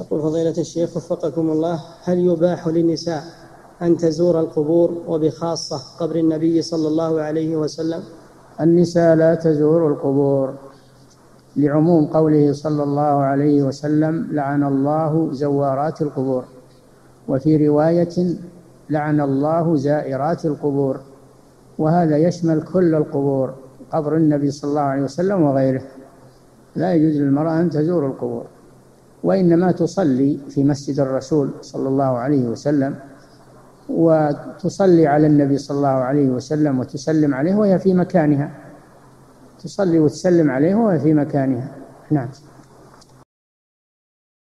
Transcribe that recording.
يقول فضيلة الشيخ وفقكم الله هل يباح للنساء أن تزور القبور وبخاصة قبر النبي صلى الله عليه وسلم؟ النساء لا تزور القبور لعموم قوله صلى الله عليه وسلم لعن الله زوارات القبور. وفي رواية لعن الله زائرات القبور. وهذا يشمل كل القبور قبر النبي صلى الله عليه وسلم وغيره. لا يجوز للمرأة أن تزور القبور. وإنما تصلي في مسجد الرسول صلى الله عليه وسلم وتصلي على النبي صلى الله عليه وسلم وتسلم عليه وهي في مكانها. تصلي وتسلم عليه وهي في مكانها. نعم.